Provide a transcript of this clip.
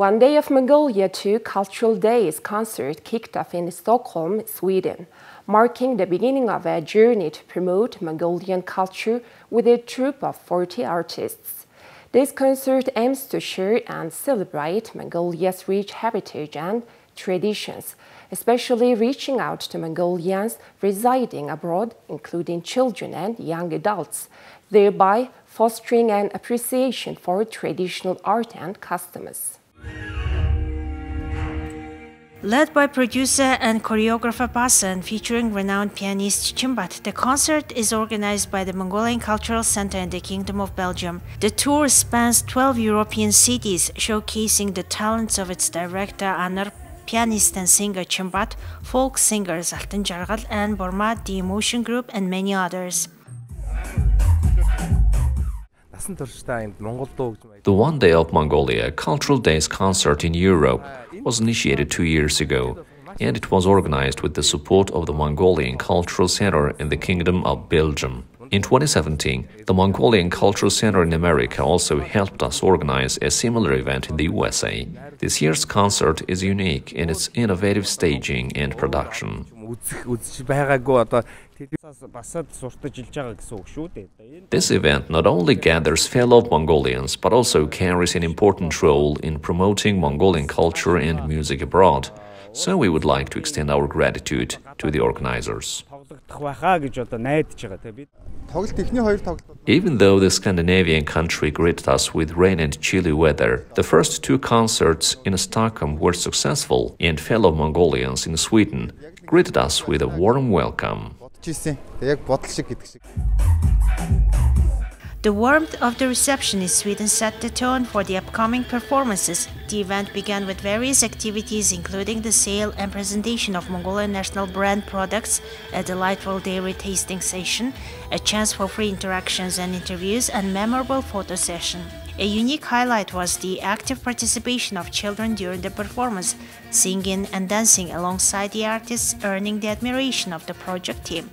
One Day of Mongolia 2 Cultural Days concert kicked off in Stockholm, Sweden, marking the beginning of a journey to promote Mongolian culture with a troupe of 40 artists. This concert aims to share and celebrate Mongolia's rich heritage and traditions, especially reaching out to Mongolians residing abroad, including children and young adults, thereby fostering an appreciation for traditional art and customs. Led by producer and choreographer Bassa and featuring renowned pianist Chimbat, the concert is organized by the Mongolian Cultural Center in the Kingdom of Belgium. The tour spans 12 European cities, showcasing the talents of its director Anar, pianist and singer Chimbat, folk singers Altan Jargal and Borma, the Emotion Group, and many others. The One Day of Mongolia Cultural Days concert in Europe was initiated two years ago, and it was organized with the support of the Mongolian Cultural Center in the Kingdom of Belgium. In 2017, the Mongolian Cultural Center in America also helped us organize a similar event in the USA. This year's concert is unique in its innovative staging and production. This event not only gathers fellow Mongolians but also carries an important role in promoting Mongolian culture and music abroad. So we would like to extend our gratitude to the organizers. Even though the Scandinavian country greeted us with rain and chilly weather, the first two concerts in Stockholm were successful, and fellow Mongolians in Sweden greeted us with a warm welcome. The warmth of the reception in Sweden set the tone for the upcoming performances. The event began with various activities, including the sale and presentation of Mongolian national brand products, a delightful dairy tasting session, a chance for free interactions and interviews, and memorable photo session. A unique highlight was the active participation of children during the performance, singing and dancing alongside the artists, earning the admiration of the project team.